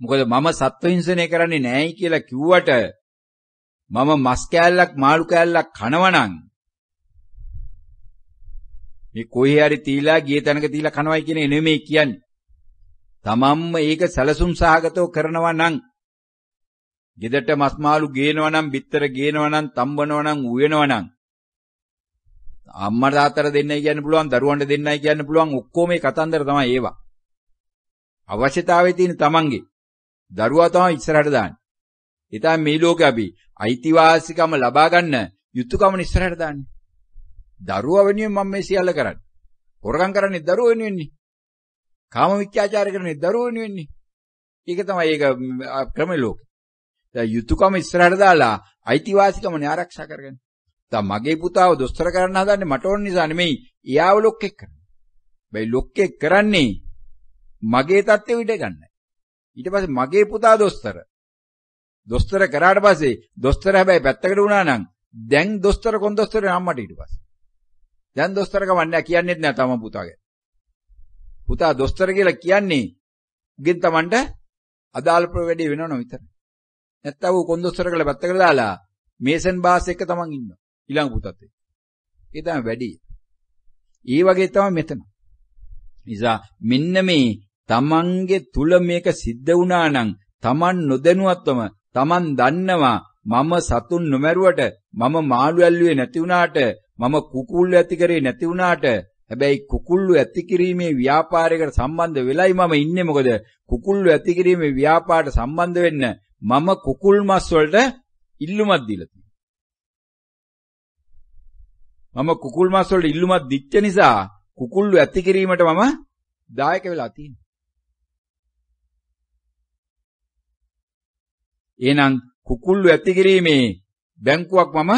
මොකද මම සත්ව හිංසනය කරන්නේ නැහැයි කියලා කිව්වට මම මස් කෑල්ලක් මාළු කෑල්ලක් කනවනම් මේ කොහේ හරි තීලා ගිය තැනක තීලා කනවයි කියන එක නෙමෙයි කියන්නේ. තමන්ම ඒක සැලසුම් සහගතව කරනවා නම් ගෙදරට මස් මාළු ගේනවා නම් බිත්තර ගේනවා නම් තම්බනවා නම් උයනවා නම් අම්මා තාත්තට දෙන්නයි කියන්න පුළුවන් දරුවන්ට දෙන්නයි කියන්න පුළුවන් ඔක්කොම මේ කතන්දර තමයි ඒවා. අවශ්‍යතාවයේ තියෙන තමන්ගේ දරුවා තමයි ඉස්සරහට දාන්නේ. ඒ තමයි මේ ලෝකේ අපි අයිතිවාසිකම ලබා ගන්න යුතුයකම ඉස්සරහට දාන්නේ. දරුවා වෙනුවෙන් මම මේ සියල්ල කරන්නේ. හොරගම් කරන්නේ දරුවා වෙනුවෙන්නේ. කාම විත්‍යාචාර කරන්නේ දරුවා වෙනුවෙන්නේ. ඒක තමයි ඒක ක්‍රම ලෝකේ. දැන් යුතුයකම ඉස්සරහට දාලා අයිතිවාසිකමනේ ආරක්ෂා කරගන්න. දැන් මගේ පුතාව දොස්තර කරන්න හදන්නේ මට ඕන නිසා නෙමෙයි. එයාව ලොක්කෙක් කරන්නේ. බයි ලොක්කෙක් කරන්නේ මගේ தත්ත්වෙ විඩ ගන්නයි. ඊට පස්සේ මගේ පුතා දොස්තර. දොස්තර කරාට පස්සේ දොස්තර හැබැයි පැත්තකට වුණා නම් දැන් දොස්තර කොන් දොස්තර අම්මට ඊට පස්සේ. දැන් දොස්තර කවන්නේ කියන්නේත් නෑ තම පුතාගේ. පුතා දොස්තර කියලා කියන්නේ ගෙන් Tamanට අදාළ ප්‍රවැඩි වෙනවන විතරයි. නැත්තම් ඌ කොන් දොස්තර කියලා පැත්තකට දාලා මේසන් බාස් එක්ක Taman ඉන්නවා. ඊළඟ පුතත් එක්ක. ඒ තමයි වැඩි. ඒ වගේ තමයි මෙතන. නිසා මෙන්න මේ තමන්ගේ තුල මේක සිද්ධ වුණා නම් තමන් නොදැනුවත්වම තමන් දන්නවා මම සතුන් නොමැරුවට මම මාළු ඇල්ලුවේ නැති වුණාට මම කුකුල්ලු ඇති කරේ නැති වුණාට හැබැයි කුකුල්ලු ඇති කිරීමේ ව්‍යාපාරයකට සම්බන්ධ වෙලයි මම ඉන්නේ. මොකද කුකුල්ලු ඇති කිරීමේ ව්‍යාපාරයට සම්බන්ධ වෙන්න මම කුකුල් මස් වලට ඉල්ලුමක් දීලා තියෙනවා. මම කුකුල් මස් වලට ඉල්ලුමක් දිච්ච නිසා කුකුල්ලු ඇති කිරීමට මම දායක වෙලා තියෙනවා. එහෙනම් කුකුල්ලු ඇති කිරීමේ බැංකුවක් මම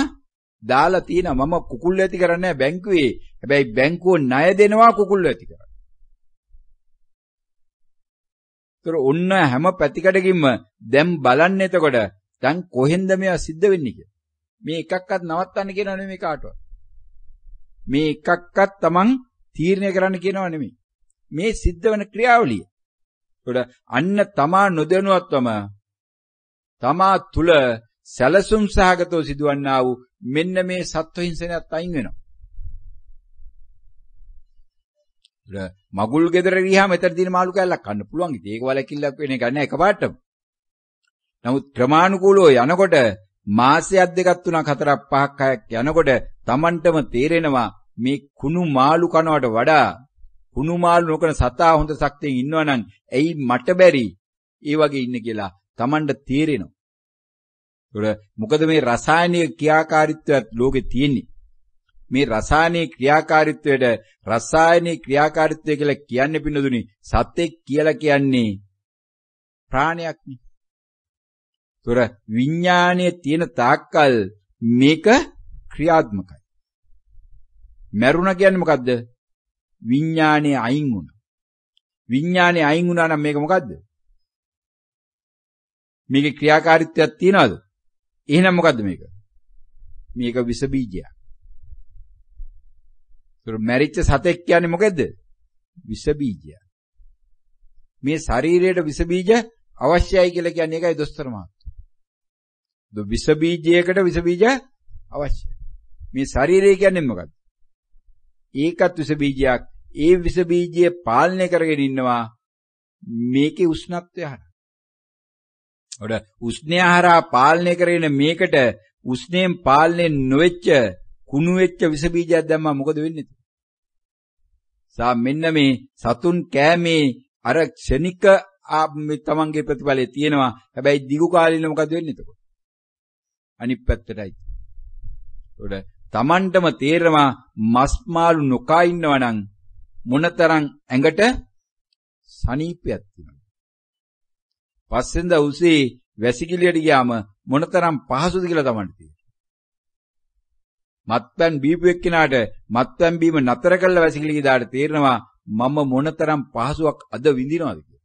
දාලා තියෙනවා. මම කුකුල්ලු ඇති කරන්නේ බැංකුවේ. හැබැයි බැංකුව ණය දෙනවා කුකුල්ලු ඇති කරන්න. ඒතර ඔන්න හැම පැතිකඩකින්ම දැන් බලන්න එතකොට දැන් කොහෙන්ද මේවා සිද්ධ වෙන්නේ කියලා. මේ එකක්වත් නවත්තන්න කියනව නෙමෙයි කාටවත්. මේ එකක්වත් Taman තීරණය කරන්න කියනව නෙමෙයි. මේ සිද්ධ වෙන ක්‍රියාවලිය. ඒකට අන්න තමා නොදැනුවත්වම තමා තුල සැලසුම් සහගතව සිදුවන්නා වූ මෙන්න මේ සත්ව හිංසනයත් අයින් වෙනවා. මගුල් ගෙදර ගියාම එතන තියෙන මාළු කෑල්ලක් කන්න පුළුවන්. ඉතින් ඒක වලකිල්ලක් වෙන එක නෑ එකපාරටම. නමුත් ක්‍රමානුකූලව යනකොට මාසයක් දෙකක් තුනක් හතරක් පහක් හයක් යනකොට Tamanටම තේරෙනවා මේ කුණු මාළු කනවට වඩා කුණු මාළු නොකන සතා හොඳ ශක්තියෙන් ඉන්නවනම් ඇයි මට බැරි ඒ වගේ ඉන්න කියලා Tamanට තේරෙනවා. ඒකට මොකද මේ රසායනික ක්‍රියාකාරීත්වයක් ලෝකේ තියෙන්නේ. මේ රසායනික ක්‍රියාකාරීත්වයට රසායනික ක්‍රියාකාරීත්වය කියලා කියන්නේ පින්නදුනි සත්‍යෙක් කියලා කියන්නේ ප්‍රාණයක් නේ. ඒතර විඥානයේ තියෙන තාක්කල් මේක ක්‍රියාත්මකයි. මරුණ කියන්නේ මොකද්ද? විඥානයේ අයින් වුණා. විඥානයේ අයින් වුණා නම් මේක මොකද්ද? මේකේ ක්‍රියාකාරීත්වයක් තියනවද? එහෙනම් මොකද්ද මේක? මේක විස බීජයක්. ඒතර මැරිච්ච සතෙක් කියන්නේ මොකද්ද? විස බීජයක්. මේ ශරීරයට විස බීජ අවශ්‍යයි කියලා කියන්නේ ඒකයි දොස්තර මහත්තයා. විස බීජයකට විස බීජ අවශ්‍යයි. මේ ශරීරය කියන්නේ මොකද්ද? ඒකත් විස බීජයක්. ඒ විස බීජය පාලනය කරගෙන ඉන්නවා මේකේ උෂ්ණත්වය හරහා. ඔඩ උස්නේ හරහා පාලනය කරගෙන මේකට උස්නේම් පාලනය නොවෙච්ච කුණු වෙච්ච විස බීජයක් දැම්මා මොකද වෙන්නේ? සා මෙන්න මේ සතුන් කෑමේ අර ක්ෂණික තමන්ගේ ප්‍රතිඵලය තියෙනවා. හැබැයි දිගු කාලින මොකද වෙන්නේ එතකොට? අනිත් පැත්තටයි. ඔඩ තමන්ටම තේරෙනවා මස් මාළු නොකා ඉන්නවා නම් මොනතරම් ඇඟට සනීපයක් තියෙනවා. පස්සෙන්ද උසේ වැසිකිළියට ගියාම මොනතරම් පහසුද කියලා තමයි තියෙන්නේ. මත්පැන් බීපු එක්කිනාට මත්පැන් බීම නතර කළ වැසිකිළිය දාට තේරෙනවා මම මොනතරම් පහසුවක් අද විඳිනවද කියලා.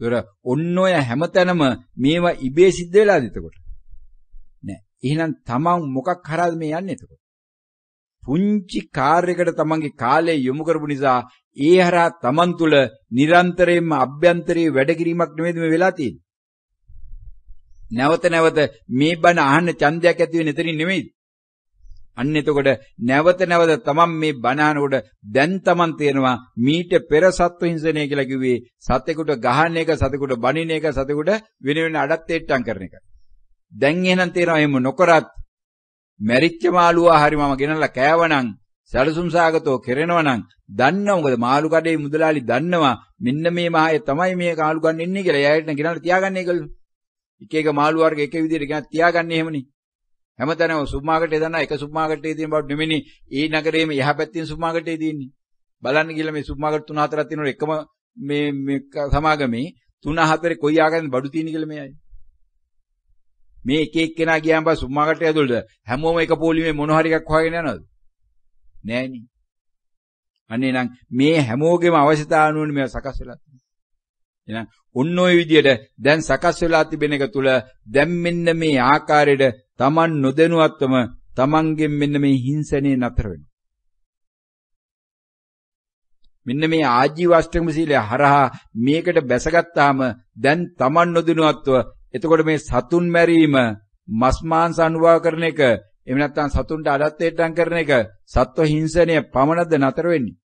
ඒතර ඔන්න ඔය හැමතැනම මේවා ඉබේ සිද්ධ වෙලාද එතකොට? නෑ. එහෙනම් තමන් මොකක් හරහාද මේ යන්නේ එතකොට? පුංචි කාර්යයකට තමන්ගේ කාලය යොමු කරපු නිසා ඒ හරහා තමන් තුළ නිරන්තරයෙන්ම අභ්‍යන්තරයේ වැඩ කිරීමක් නෙමෙයිද මේ වෙලා තියෙන්නේ. නැවත නැවත මේ බණ අහන්න ඡන්දයක් ඇති වෙන එතනින් නෙමෙයිද? අන්න එතකොට නැවත නැවත තමන් මේ බණ අහනකොට දැන් තමන් තේරෙනවා මීට පෙර සත්ව හිංසනය කියලා කිව්වේ සතෙකුට ගහන එක සතෙකුට බනින එක සතෙකුට වෙන වෙන අඩත්තේට්ටම් කරන එක. දැන් එහෙනම් තේරෙනවා එහෙම නොකරත් මැරිච්ච මාළුවා හරි මම ගෙනල්ලා කෑවනම් සැලසුම් සාගතෝ කෙරෙනවා නම් දන්නවා මොකද? මාළු කඩේ මුදලාලි දන්නවා මෙන්න මේ මායේ තමයි මේ කාලු ගන්න ඉන්නේ කියලා. එයාට ගෙනල්ලා තියාගන්නේ ඒකලු. එක එක මාළු වර්ග එක විදිහට ගෙනත් තියාගන්නේ එහෙමනේ. හැමතැනම සුපර් මාකට් දන්නා එක සුපර් මාකට් එකේ තියෙන බවට නෙමෙයි ඒ නගරේම එහා පැත්තේ සුපර් මාකට් එකේ තියෙන්නේ. බලන්න ගිහලා මේ සුපර් මාකට් තුන හතරක් තියෙනකොට එකම මේ මේ සමාගමේ තුන හතරේ කොයි ආකාරයෙන් බඩු තියෙන කියලා මේ අය. මේ එක එක්කෙනා ගියාම පස්සේ සුපර් මාකට් එක ඇතුළට හැමෝම එක පොලිමේ මොන හරි එකක් හොයාගෙන යනවද නෑනේ. අනේ නම් මේ හැමෝගෙම අවශ්‍යතාවනුවනේ මේවා සකස් වෙලා තියෙන්නේ. එහෙනම් ඔන්න ඔය විදිහට දැන් සකස් වෙලා තිබෙන එක තුල දැන් මෙන්න මේ ආකාරයට Taman නොදැනුවත්වම Tamanගෙන් මෙන්න මේ හිංසනේ නතර වෙනවා. මෙන්න මේ ආජීව අෂ්ටම සීලය හරහා මේකට බැසගත්තාම දැන් Taman නොදැනුවත්ව එතකොට මේ සතුන් මැරීම මස් මාංශ අනුභව කරන එක එහෙම නැත්නම් සතුන්ට අඩත්තේට්ටම් කරන එක සත්ව හිංසනය පමණද නතර වෙන්නේ.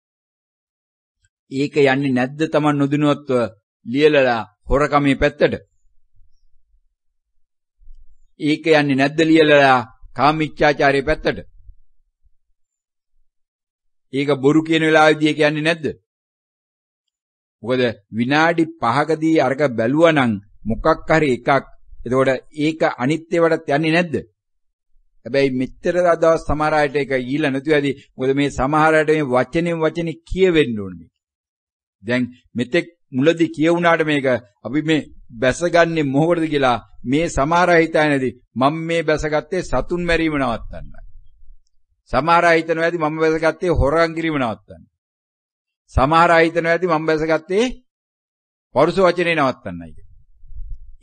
ඒක යන්නේ නැද්ද Taman නොදිනුවත්ව ලියලලා හොරකමේ පැත්තට. ඒක යන්නේ නැද්ද ලියලලා කාමීච්ඡාචාරයේ පැත්තට. ඒක බොරු කියන වෙලාවේදී ඒක යන්නේ නැද්ද? මොකද විනාඩි 5කදී අරක බැලුවා නම් මොකක් හරි එකක් එතකොට ඒක අනිත්‍යවටත් යන්නේ නැද්ද? හැබැයි මෙච්චර දවස් සමහර අයට ඒක ඊළඟ නැතුව ඇති. මොකද මේ සමහර අයට මේ වචනෙන් වචනේ කියවෙන්න ඕනේ. දැන් මෙතෙක් මුලදී කියවුණාට මේක අපි මේ බැසගන්නේ මොකටද කියලා මේ සමහර අය හිතන්නේ මම මේ බැසගත්තේ සතුන් මැරීම නවත්තන්නයි. සමහර අය හිතනවා ඇති මම බැසගත්තේ හොරන් කිරීම නවත්තන්න. සමහර අය හිතනවා ඇති මම බැසගත්තේ පරුස වචනේ නවත්තන්නයි කියලා.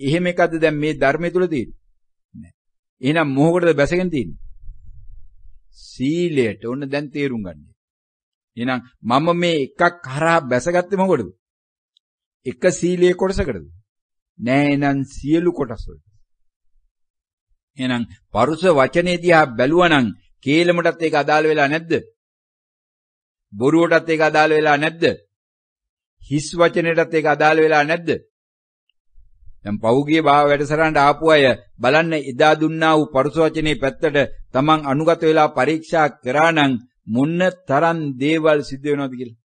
එහෙම එකක්ද දැන් මේ ධර්මයේ තුල තියෙන්නේ? එහෙනම් මොහොකටද බැසගෙන තියෙන්නේ? සීලයට. ඔන්න දැන් තේරුම් ගන්න. එහෙනම් මම මේ එකක් හරහා බැසගත්තේ මොකටද? එක සීලයේ කොටසකටද? නෑ එහෙනම් සියලු කොටස් වලට. එහෙනම් පරුස වචනේ දිහා බැලුවනම් කේලමටත් ඒක අදාළ වෙලා නැද්ද? බොරුවටත් ඒක අදාළ වෙලා නැද්ද? හිස් වචනයටත් ඒක අදාළ වෙලා නැද්ද? දැන් පෞගිය භාව වැඩසටහනට ආපු අය බලන්න එදා දුන්නා වූ පරුස වචනේ පැත්තට තමන් අනුගත වෙලා පරීක්ෂා කරා නම් මොන්න තරම් දේවල් සිද්ධ වෙනවද කියලා.